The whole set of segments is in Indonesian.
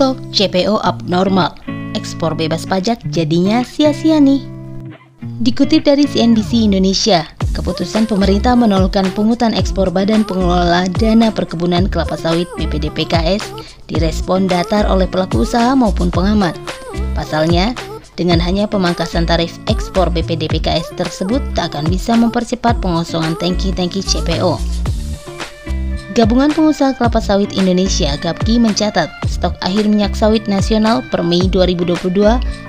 Stok CPO abnormal, ekspor bebas pajak jadinya sia-sia nih. Dikutip dari CNBC Indonesia, keputusan pemerintah menolakkan pungutan ekspor Badan Pengelola Dana Perkebunan Kelapa Sawit BPD PKS direspon datar oleh pelaku usaha maupun pengamat. Pasalnya, dengan hanya pemangkasan tarif ekspor BPD PKS tersebut tak akan bisa mempercepat pengosongan tangki-tangki CPO. Gabungan Pengusaha Kelapa Sawit Indonesia (GAPKI) mencatat stok akhir minyak sawit nasional per Mei 2022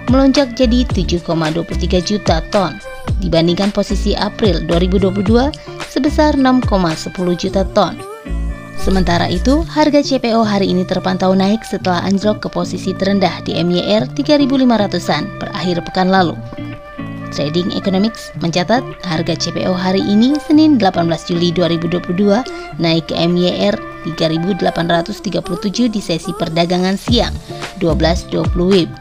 melonjak jadi 7,23 juta ton dibandingkan posisi April 2022 sebesar 6,10 juta ton. Sementara itu, harga CPO hari ini terpantau naik setelah anjlok ke posisi terendah di MYR 3.500-an per akhir pekan lalu. Trading Economics mencatat harga CPO hari ini Senin 18 Juli 2022 naik ke MYR 3.837 di sesi perdagangan siang 12.20 WIB.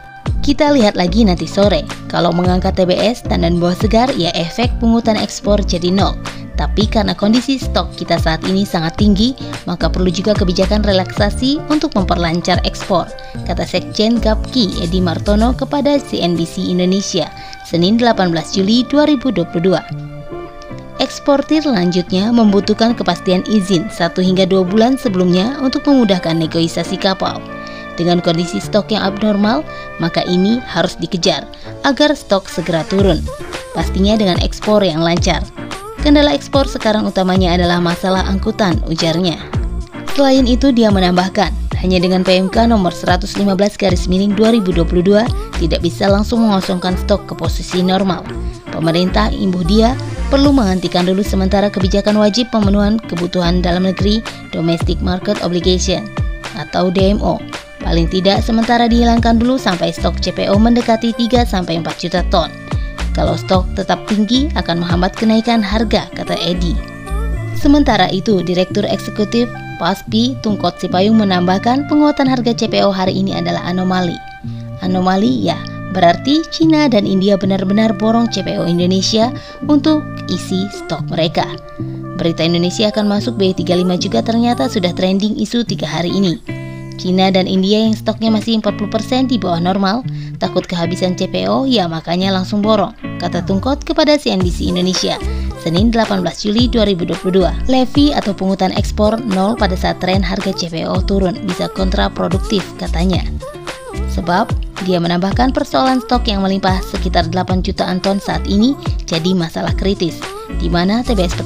Kita lihat lagi nanti sore, kalau mengangkat TBS tandan buah segar ya efek pungutan ekspor jadi nol. Tapi karena kondisi stok kita saat ini sangat tinggi, maka perlu juga kebijakan relaksasi untuk memperlancar ekspor, kata Sekjen Gapki Edi Martono kepada CNBC Indonesia Senin 18 Juli 2022. Eksportir lanjutnya membutuhkan kepastian izin 1 hingga 2 bulan sebelumnya untuk memudahkan negosiasi kapal. Dengan kondisi stok yang abnormal, maka ini harus dikejar agar stok segera turun. Pastinya dengan ekspor yang lancar. Kendala ekspor sekarang utamanya adalah masalah angkutan, ujarnya. Selain itu, dia menambahkan, hanya dengan PMK nomor 115 garis miring 2022 tidak bisa langsung mengosongkan stok ke posisi normal. Pemerintah imbuh dia perlu menghentikan dulu sementara kebijakan wajib pemenuhan kebutuhan dalam negeri Domestic Market Obligation atau DMO. Paling tidak sementara dihilangkan dulu sampai stok CPO mendekati 3 sampai 4 juta ton. Kalau stok tetap tinggi akan menghambat kenaikan harga, kata Edi. Sementara itu, Direktur Eksekutif PASPI Tungkot Sipayung menambahkan penguatan harga CPO hari ini adalah anomali. Anomali ya, berarti Cina dan India benar-benar borong CPO Indonesia untuk isi stok mereka. Berita Indonesia akan masuk B35 juga ternyata sudah trending isu tiga hari ini. Cina dan India yang stoknya masih 40% di bawah normal, takut kehabisan CPO, ya makanya langsung borong, kata Tungkot kepada CNBC Indonesia. Senin 18 Juli 2022. Levy atau pungutan ekspor nol pada saat tren harga CPO turun bisa kontraproduktif katanya. Sebab dia menambahkan persoalan stok yang melimpah sekitar 8 jutaan ton saat ini jadi masalah kritis, di mana TBS